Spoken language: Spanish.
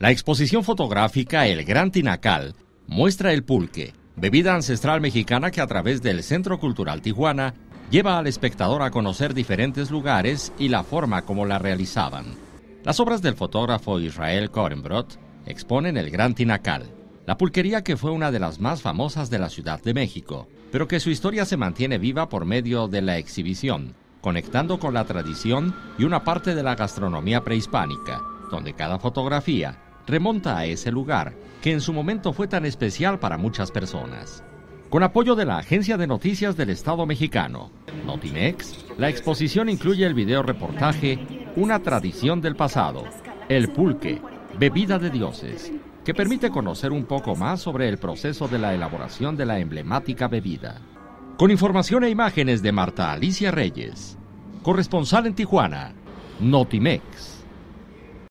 La exposición fotográfica El Gran Tinacal muestra el pulque, bebida ancestral mexicana que a través del Centro Cultural Tijuana lleva al espectador a conocer diferentes lugares y la forma como la realizaban. Las obras del fotógrafo Israel Korenbrot exponen el Gran Tinacal, la pulquería que fue una de las más famosas de la Ciudad de México, pero que su historia se mantiene viva por medio de la exhibición, conectando con la tradición y una parte de la gastronomía prehispánica, donde cada fotografía remonta a ese lugar que en su momento fue tan especial para muchas personas. Con apoyo de la Agencia de Noticias del Estado mexicano, Notimex, la exposición incluye el video reportaje Una tradición del pasado, el pulque, bebida de dioses, que permite conocer un poco más sobre el proceso de la elaboración de la emblemática bebida. Con información e imágenes de Marta Alicia Reyes, corresponsal en Tijuana, Notimex.